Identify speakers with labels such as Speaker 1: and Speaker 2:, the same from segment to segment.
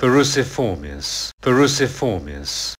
Speaker 1: Verruciformis, Verruciformis,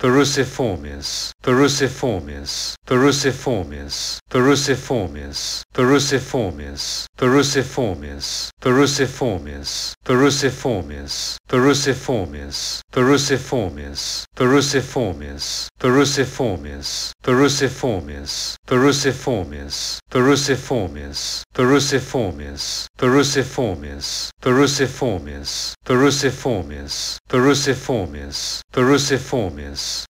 Speaker 1: Verruciformis, Verruciformis, Verruciformis, Verruciformis, Verruciformis, Verruciformis, Verruciformis, Verruciformis, Verruciformis, Verruciformis, Verruciformis, Verruciformis, Verruciformis, Verruciformis, Verruciformis, Verruciformis, Verruciformis, Verruciformis, Verruciformis, Verruciformis, Verruciformis,